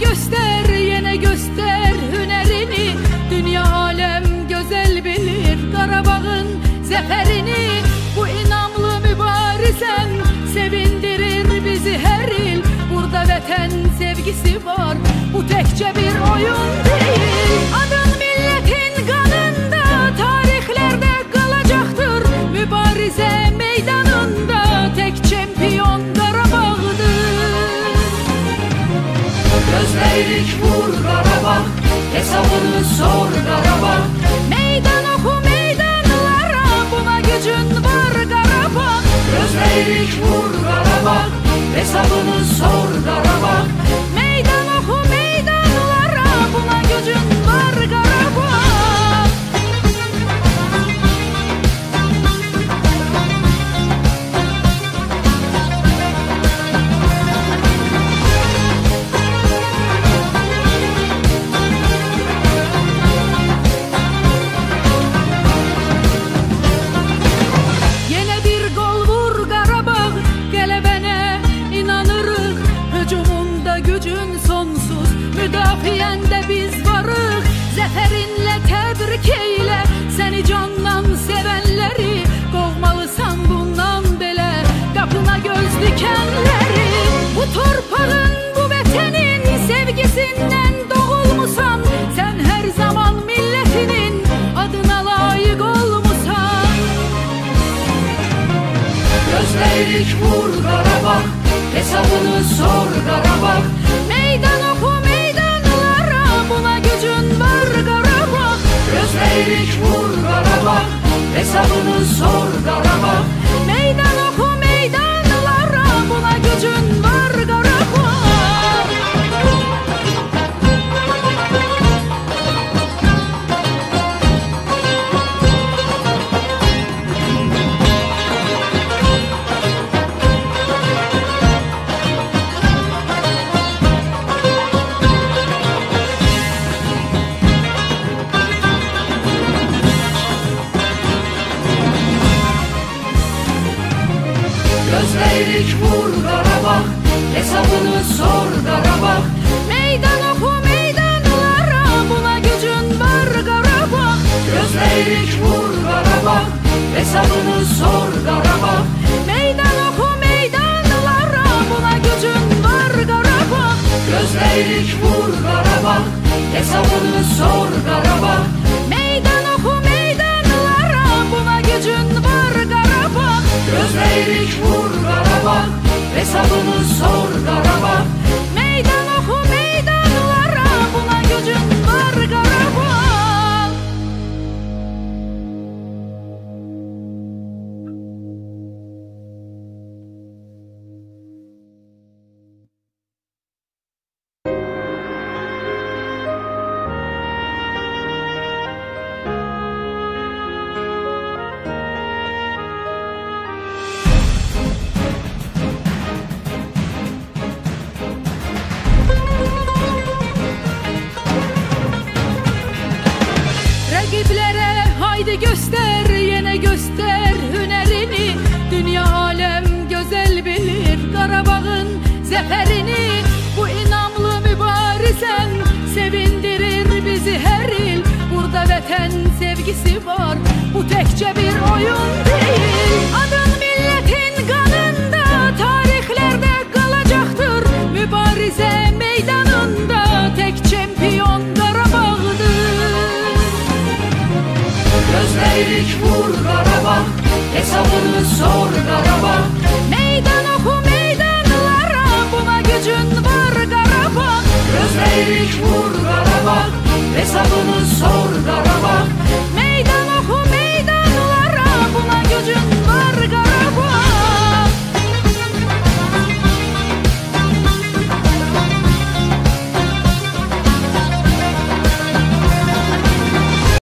göster yine göster hünerini. Dünya alem güzel bilir Karabağ'ın zeferini. Bu inamlı mübarizem sevindirir bizi her il. Burada veten sevgisi var bu tekçe bir Gözlerik vur Karabağ Hesabını sor Karabağ Meydan oku meydanlara Buna gücün var Karabağ Gözlerik vur Karabağ Hesabını sor Gözlerik vur Karabağ Hesabını sor Karabağ Meydan oku meydanlara Buna gücün var Karabağ Gözlerik vur Karabağ Hesabını sor Karabağ Meydan oku meydanlara Buna gücün var Karabağ Gözlerik vur Karabağ Hesabını sor Karabağ Meydan Hesabını sor Karabağ sor Meydan oku meydanlara gücün var Karabağ Gözlerik vur Karabağ Hesabını sor